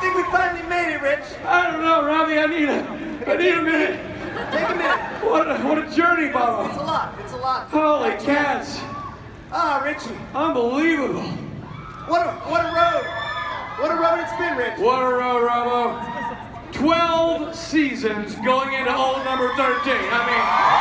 think we finally made it, Rich. I don't know, Robbie. I need a, I need a minute. Take a minute. What a, what a journey, It's a lot. It's a lot. Holy cats. Ah, Richie. Unbelievable. What a what a road. What a road it's been, Rich. What a road, Robo. 12 seasons going into old number 13. I mean,